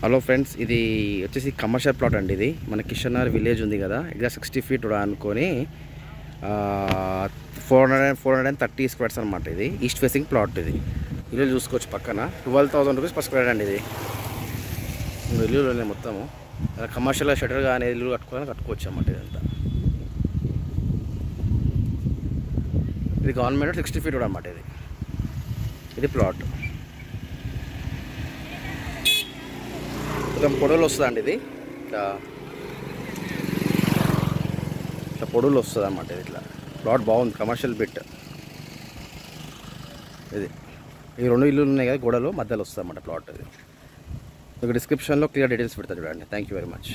Hello friends ఇది వచ్చేసి commercial plot అండి ఇది. మన కిషన్నర్ విలేజ్ ఉంది కదా ఎగ్జాక్ట్ సిక్స్టీ ఫీట్ అనుకొని four hundred four hundred and thirty squares అనమాట ఇది. ఈస్ట్ ఫేసింగ్ ప్లాట్ ఇది. ఇల్లు చూసుకోవచ్చు పక్కన. Twelve thousand rupees per square అండి ఇది. ఇల్లులు ఉన్నాయి మొత్తము. కమర్షియల్ షటర్ కానీ ఇల్లు కట్టుకోవాలని కట్టుకోవచ్చు అన్నమాట ఇదంతా. ఇది గవర్నమెంట్ సిక్స్టీ ఫీట్ కూడా అన్నమాట ఇది. ఇది ప్లాట్. కొంచెం పొడవులు వస్తుందండి ఇది. ఇట్లా ఇట్లా పొడవులు వస్తుంది అన్నమాట ఇది ఇట్లా. ప్లాట్ బాగుంది కమర్షియల్ బిట్ ఇది. ఈ రెండు ఇల్లులు ఉన్నాయి కదా గోడలు మధ్యలో వస్తుంది అన్నమాట ప్లాట్ ఇది. మీకు డిస్క్రిప్షన్లో క్లియర్ డీటెయిల్స్ పెడతా చూడండి. Thank you very much